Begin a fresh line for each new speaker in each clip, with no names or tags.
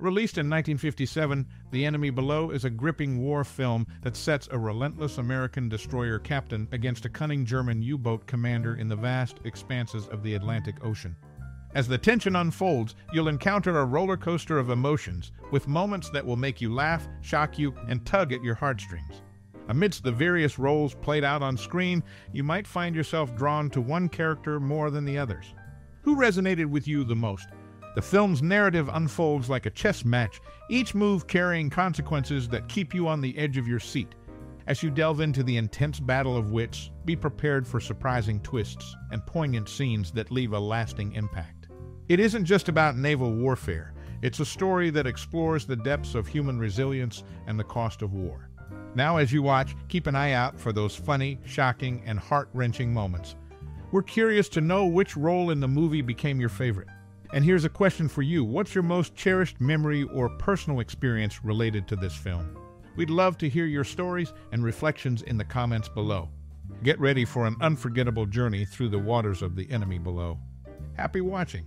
Released in 1957, The Enemy Below is a gripping war film that sets a relentless American destroyer captain against a cunning German U boat commander in the vast expanses of the Atlantic Ocean. As the tension unfolds, you'll encounter a roller coaster of emotions, with moments that will make you laugh, shock you, and tug at your heartstrings. Amidst the various roles played out on screen, you might find yourself drawn to one character more than the others. Who resonated with you the most? The film's narrative unfolds like a chess match, each move carrying consequences that keep you on the edge of your seat. As you delve into the intense battle of wits, be prepared for surprising twists and poignant scenes that leave a lasting impact. It isn't just about naval warfare, it's a story that explores the depths of human resilience and the cost of war. Now, as you watch, keep an eye out for those funny, shocking, and heart wrenching moments. We're curious to know which role in the movie became your favorite. And here's a question for you What's your most cherished memory or personal experience related to this film? We'd love to hear your stories and reflections in the comments below. Get ready for an unforgettable journey through the waters of the enemy below. Happy watching!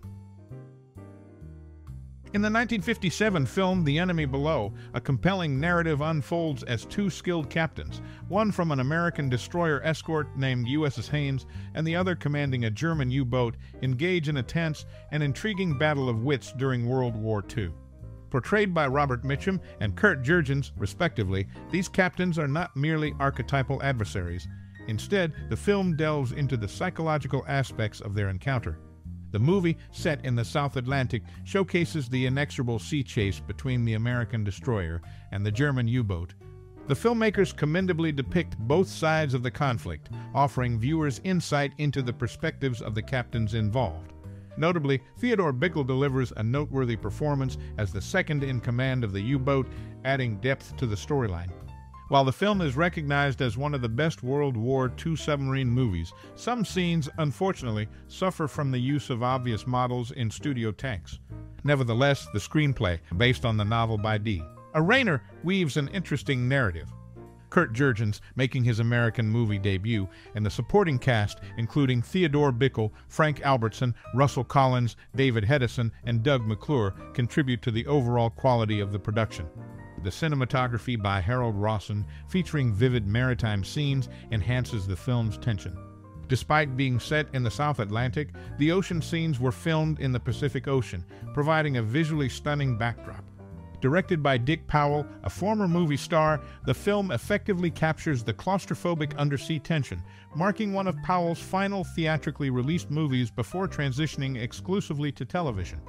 In the 1957 film The Enemy Below, a compelling narrative unfolds as two skilled captains, one from an American destroyer escort named USS Haynes, and the other commanding a German U boat, engage in a tense and intriguing battle of wits during World War II. Portrayed by Robert Mitchum and Kurt Jurgens, respectively, these captains are not merely archetypal adversaries. Instead, the film delves into the psychological aspects of their encounter. The movie, set in the South Atlantic, showcases the inexorable sea chase between the American destroyer and the German U boat. The filmmakers commendably depict both sides of the conflict, offering viewers insight into the perspectives of the captains involved. Notably, Theodore Bikel delivers a noteworthy performance as the second in command of the U boat, adding depth to the storyline. While the film is recognized as one of the best World War II submarine movies, some scenes, unfortunately, suffer from the use of obvious models in studio tanks. Nevertheless, the screenplay, based on the novel by D. A Rayner, weaves an interesting narrative. Kurt Jurgens making his American movie debut, and the supporting cast, including Theodore Bikel, Frank Albertson, Russell Collins, David Hedison, and Doug McClure, contribute to the overall quality of the production. The cinematography by Harold Rosson, featuring vivid maritime scenes, enhances the film's tension. Despite being set in the South Atlantic, the ocean scenes were filmed in the Pacific Ocean, providing a visually stunning backdrop. Directed by Dick Powell, a former movie star, the film effectively captures the claustrophobic undersea tension, marking one of Powell's final theatrically released movies before transitioning exclusively to television.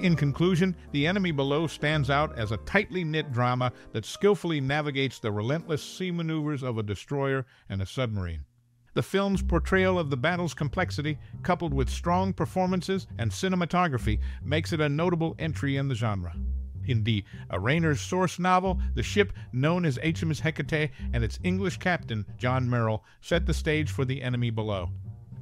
In conclusion, The Enemy Below stands out as a tightly knit drama that skillfully navigates the relentless sea maneuvers of a destroyer and a submarine. The film's portrayal of the battle's complexity, coupled with strong performances and cinematography, makes it a notable entry in the genre. Indeed, a Rayner's source novel, the ship known as HMS Hecate and its English captain, John Murrell, set the stage for the enemy below.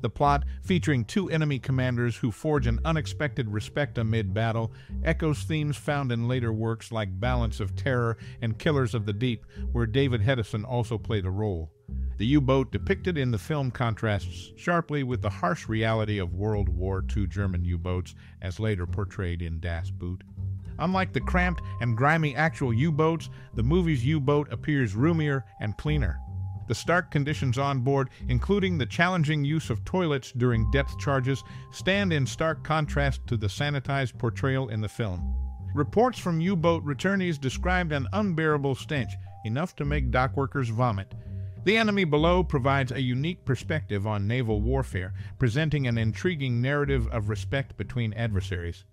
The plot, featuring two enemy commanders who forge an unexpected respect amid battle, echoes themes found in later works like Balance of Terror and Killers of the Deep, where David Hedison also played a role. The U boat depicted in the film contrasts sharply with the harsh reality of World War II German U boats, as later portrayed in Das Boot. Unlike the cramped and grimy actual U boats, the movie's U boat appears roomier and cleaner. The stark conditions on board, including the challenging use of toilets during depth charges, stand in stark contrast to the sanitized portrayal in the film. Reports from U boat returnees described an unbearable stench, enough to make dockworkers vomit. The Enemy Below provides a unique perspective on naval warfare, presenting an intriguing narrative of respect between adversaries.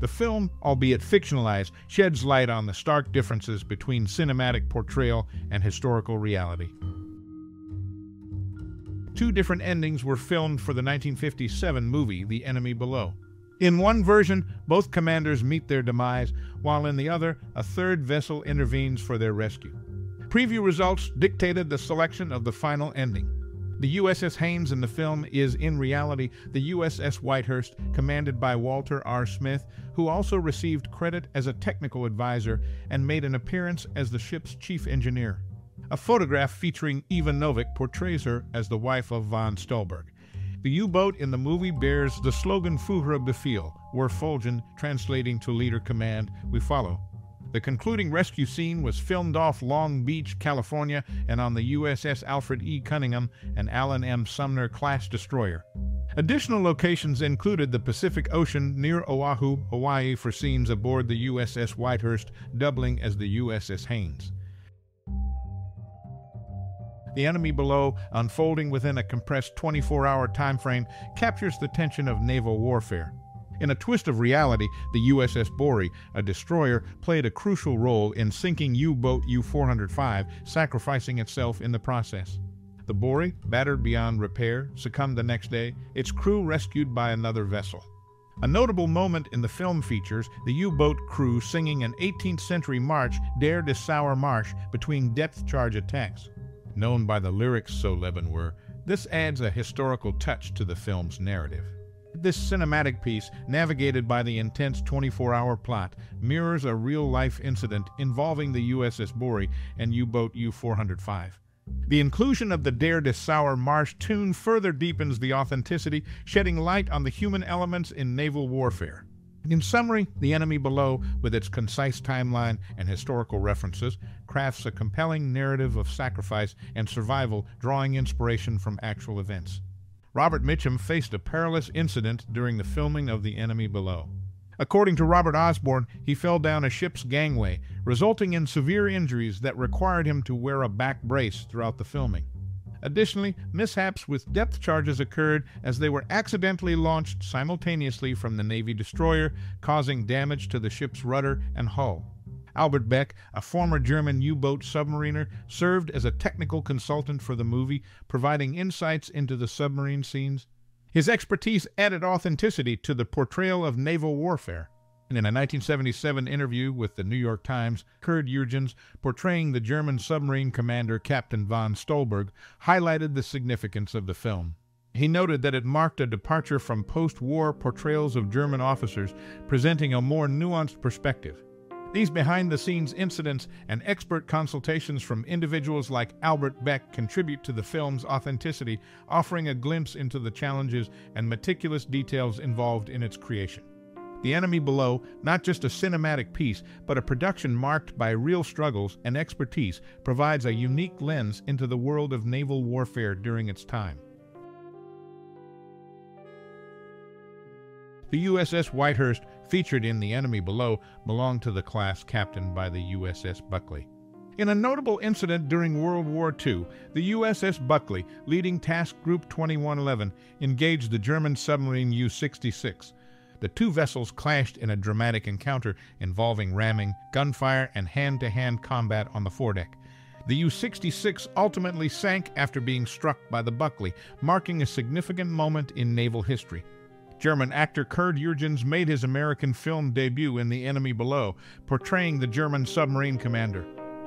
The film, albeit fictionalized, sheds light on the stark differences between cinematic portrayal and historical reality. Two different endings were filmed for the 1957 movie The Enemy Below. In one version, both commanders meet their demise, while in the other, a third vessel intervenes for their rescue. Preview results dictated the selection of the final ending. The USS Haynes in the film is, in reality, the USS Whitehurst, commanded by Walter R. Smith, who also received credit as a technical advisor and made an appearance as the ship's chief engineer. A photograph featuring Eva Novick portrays her as the wife of von Stolberg. The U-boat in the movie bears the slogan Führer Befehl, wir folgen, translating to leader command, we follow. The concluding rescue scene was filmed off Long Beach, California, and on the USS Alfred E. Cunningham and Allen M. Sumner class destroyer. Additional locations included the Pacific Ocean near Oahu, Hawaii for scenes aboard the USS Whitehurst, doubling as the USS Haynes. The enemy below, unfolding within a compressed 24-hour time frame, captures the tension of naval warfare. In a twist of reality, the USS Borie, a destroyer, played a crucial role in sinking U-boat U-405, sacrificing itself in the process. The Borie, battered beyond repair, succumbed the next day, its crew rescued by another vessel. A notable moment in the film features the U-boat crew singing an 18th century march, Der Sour Marsch, between depth charge attacks. Known by the lyrics So leben wir, this adds a historical touch to the film's narrative. This cinematic piece, navigated by the intense 24-hour plot, mirrors a real-life incident involving the USS Borie and U-boat U-405. The inclusion of the Der Dessauer Marsch tune further deepens the authenticity, shedding light on the human elements in naval warfare. In summary, The Enemy Below, with its concise timeline and historical references, crafts a compelling narrative of sacrifice and survival, drawing inspiration from actual events. Robert Mitchum faced a perilous incident during the filming of The Enemy Below. According to Robert Osborne, he fell down a ship's gangway, resulting in severe injuries that required him to wear a back brace throughout the filming. Additionally, mishaps with depth charges occurred as they were accidentally launched simultaneously from the Navy destroyer, causing damage to the ship's rudder and hull. Albert Beck, a former German U-boat submariner, served as a technical consultant for the movie, providing insights into the submarine scenes. His expertise added authenticity to the portrayal of naval warfare. In a 1977 interview with the New York Times, Kurt Jurgens, portraying the German submarine commander Captain von Stolberg, highlighted the significance of the film. He noted that it marked a departure from post-war portrayals of German officers, presenting a more nuanced perspective. These behind the scenes incidents and expert consultations from individuals like Albert Beck contribute to the film's authenticity, offering a glimpse into the challenges and meticulous details involved in its creation. The Enemy Below, not just a cinematic piece, but a production marked by real struggles and expertise, provides a unique lens into the world of naval warfare during its time. The USS Whitehurst, featured in The Enemy Below, belonged to the class captained by the USS Buckley. In a notable incident during World War II, the USS Buckley, leading Task Group 2111, engaged the German submarine U-66. The two vessels clashed in a dramatic encounter involving ramming, gunfire, and hand-to-hand combat on the foredeck. The U-66 ultimately sank after being struck by the Buckley, marking a significant moment in naval history. German actor Kurt Jurgens made his American film debut in The Enemy Below, portraying the German submarine commander.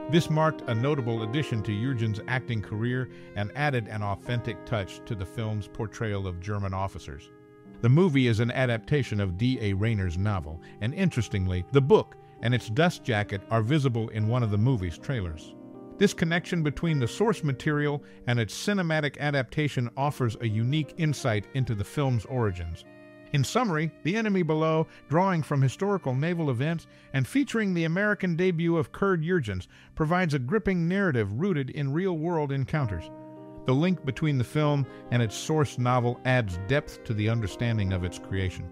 This marked a notable addition to Jurgens' acting career and added an authentic touch to the film's portrayal of German officers. The movie is an adaptation of D.A. Rayner's novel, and interestingly, the book and its dust jacket are visible in one of the movie's trailers. This connection between the source material and its cinematic adaptation offers a unique insight into the film's origins. In summary, The Enemy Below, drawing from historical naval events and featuring the American debut of Curd Jurgens, provides a gripping narrative rooted in real-world encounters. The link between the film and its source novel adds depth to the understanding of its creation.